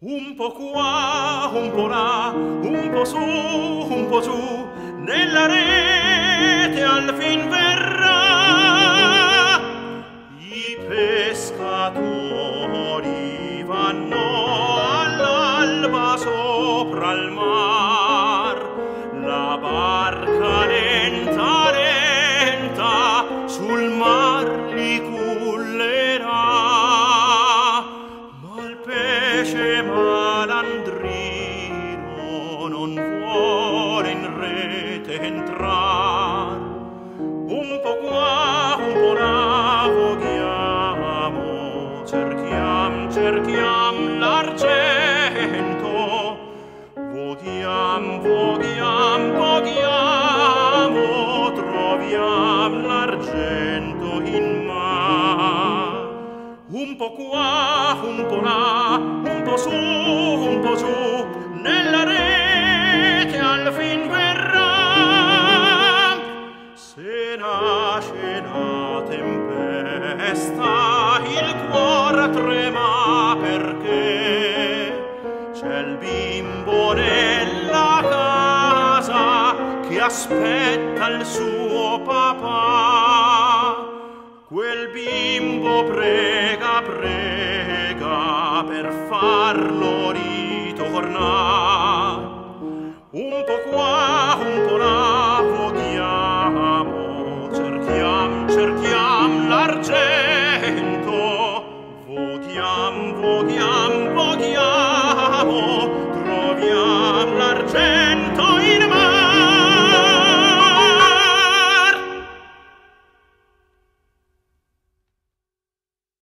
Un po' qua, un po' là, un po' su, un po' giù, nella rete al fin verrà. I pescatori vanno all'alba sopra il mar, la barca lenta, lenta, sul mar li cullerà. Ma il pescatore pesce malandrino non vuole in rete entrar. Un po' qua un po' là voghiamo cerchiam cerchiam l'argento. Voghiam voghiam voghiamo troviam l'argento in mar un po' qua un po' là su, un po' su, nella rete al fin verrà. Se nasce la tempesta, il cuore trema perché c'è il bimbo nella casa che aspetta il suo papà. Quel bimbo prega, per farlo ritornare. Un po' qua, un po' là votiamo, cerchiamo, cerchiamo l'argento. Votiamo, votiamo, vogliamo troviam l'argento.